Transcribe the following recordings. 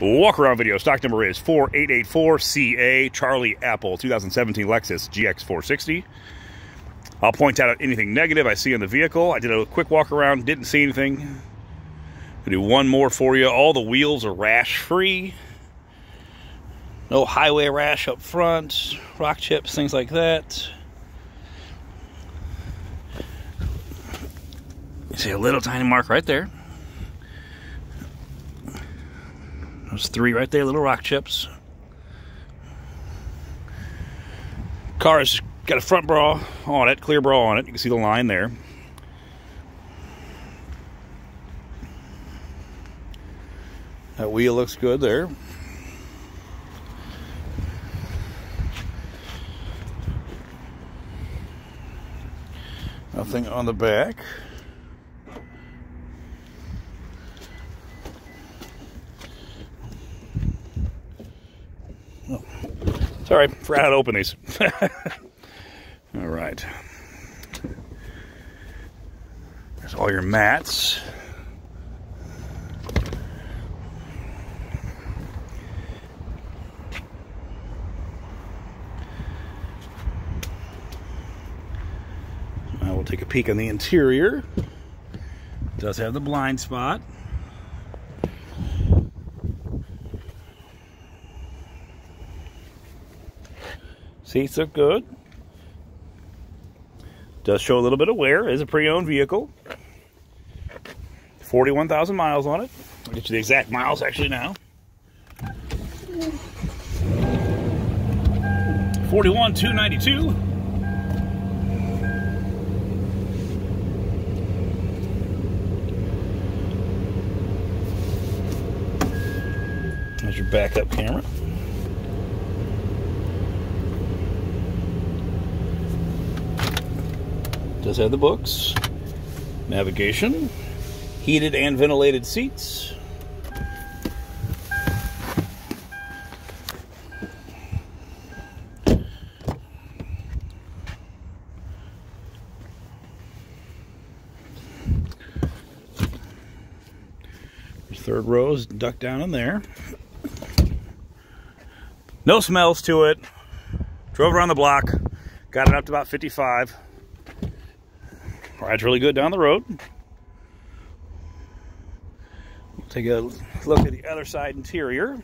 Walk around video. Stock number is 4884CA Charlie Apple 2017 Lexus GX 460. I'll point out anything negative I see in the vehicle. I did a quick walk around, didn't see anything. I'll do one more for you. All the wheels are rash free. No highway rash up front, rock chips, things like that. You see a little tiny mark right there. Those three right there, little rock chips. Car's got a front bra on it, clear bra on it. You can see the line there. That wheel looks good there. Nothing on the back. Sorry, forgot how to open these. all right. There's all your mats. Now we'll take a peek on the interior. It does have the blind spot. Seats look good. Does show a little bit of wear. Is a pre-owned vehicle. 41,000 miles on it. I'll get you the exact miles actually now. 41, 292. There's your backup camera. Does have the books, navigation, heated and ventilated seats. Third row is ducked down in there. No smells to it. Drove around the block, got it up to about 55. Rides really good down the road. We'll take a look at the other side interior.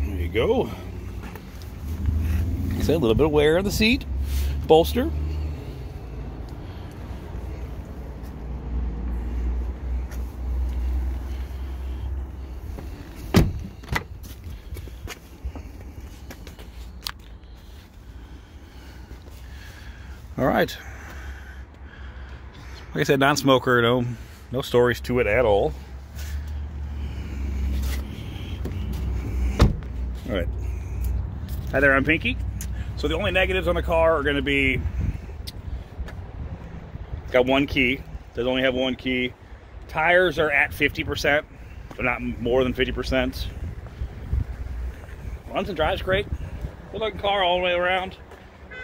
There you go. See a little bit of wear on the seat, bolster. All right. Like I said, non-smoker, no, no stories to it at all. All right. Hi there, I'm Pinky. So the only negatives on the car are going to be got one key. Does only have one key. Tires are at 50%, but not more than 50%. Runs and drives great. Good looking car all the way around.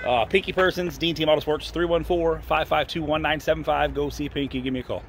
Uh, Pinky Persons, Dean Team Autosports, 314 552 1975. Go see Pinky. Give me a call.